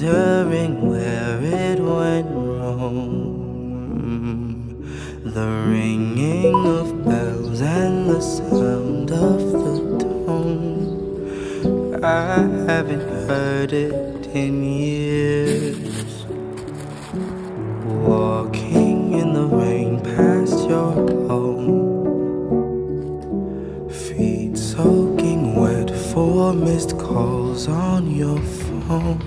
wondering where it went wrong. The ringing of haven't heard it in years. Walking in the rain past your home. Feet soaking wet for missed calls on your phone.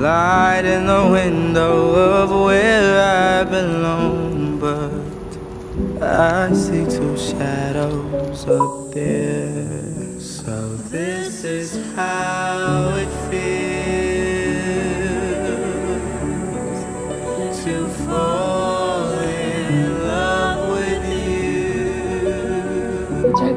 Light in the window of where I belong, but I see two shadows up there. So this is how it feels to fall in love with you. To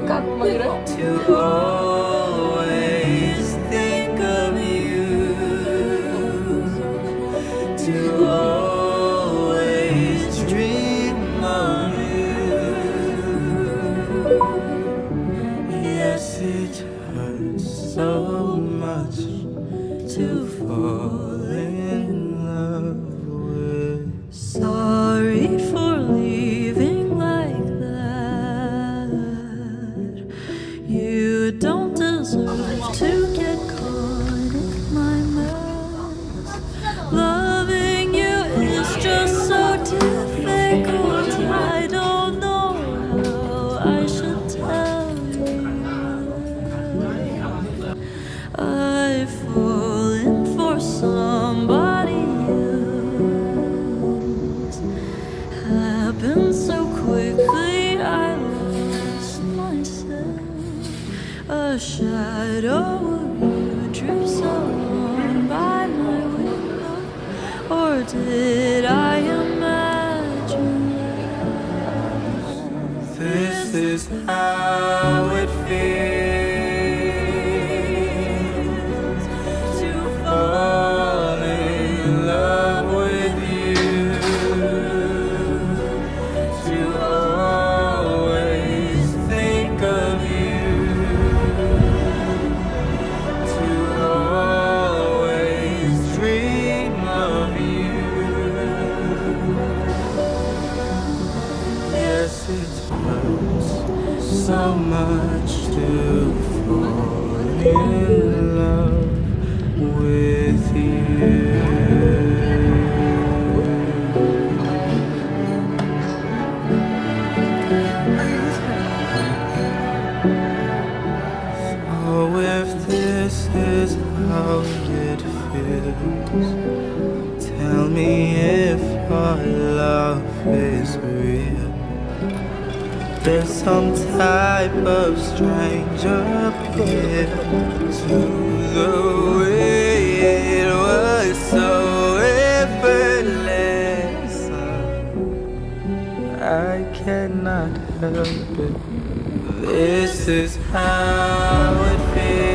don't A shadow of you drifts along by my window, or did I imagine? This is how it feels so much to fall in love with you. So if this is how it feels, tell me if our love is real. There's some type of strange appeal to the way it was so effortless. I cannot help it. This is how it feels